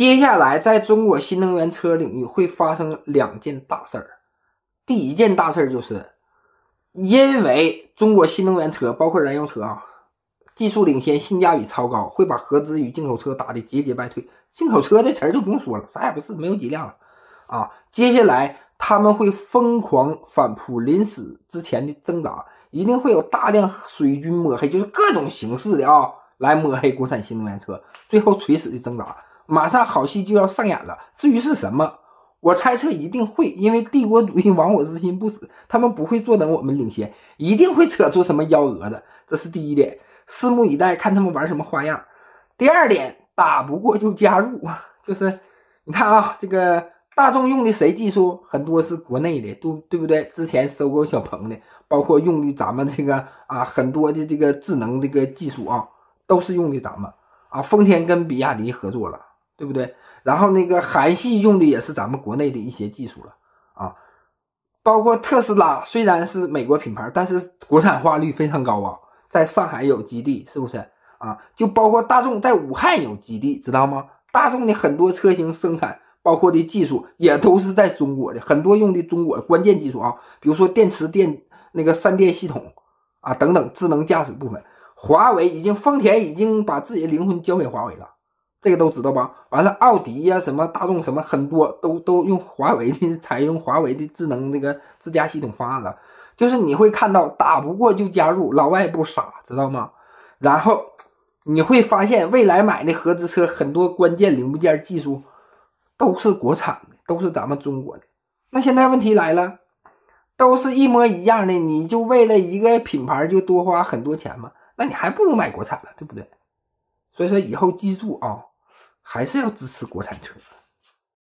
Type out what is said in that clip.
接下来，在中国新能源车领域会发生两件大事儿。第一件大事儿就是，因为中国新能源车，包括燃油车啊，技术领先，性价比超高，会把合资与进口车打得节节败退。进口车这词儿就不用说了，啥也不是，没有几辆了啊。接下来他们会疯狂反扑临死之前的挣扎，一定会有大量水军抹黑，就是各种形式的啊，来抹黑国产新能源车，最后垂死的挣扎。马上好戏就要上演了，至于是什么，我猜测一定会，因为帝国主义亡我之心不死，他们不会坐等我们领先，一定会扯出什么幺蛾子，这是第一点，拭目以待，看他们玩什么花样。第二点，打不过就加入，就是你看啊，这个大众用的谁技术很多是国内的，都对不对？之前收购小鹏的，包括用的咱们这个啊很多的这个智能这个技术啊，都是用的咱们啊，丰田跟比亚迪合作了。对不对？然后那个韩系用的也是咱们国内的一些技术了啊，包括特斯拉虽然是美国品牌，但是国产化率非常高啊，在上海有基地，是不是啊？就包括大众在武汉有基地，知道吗？大众的很多车型生产，包括的技术也都是在中国的，很多用的中国关键技术啊，比如说电池电那个散电系统啊等等，智能驾驶部分，华为已经丰田已经把自己的灵魂交给华为了。这个都知道吧？完了，奥迪呀，什么大众什么，很多都都用华为的，采用华为的智能那个自驾系统方案了。就是你会看到打不过就加入，老外不傻，知道吗？然后你会发现，未来买的合资车很多关键零部件技术都是国产的，都是咱们中国的。那现在问题来了，都是一模一样的，你就为了一个品牌就多花很多钱吗？那你还不如买国产了，对不对？所以说以后记住啊。还是要支持国产车。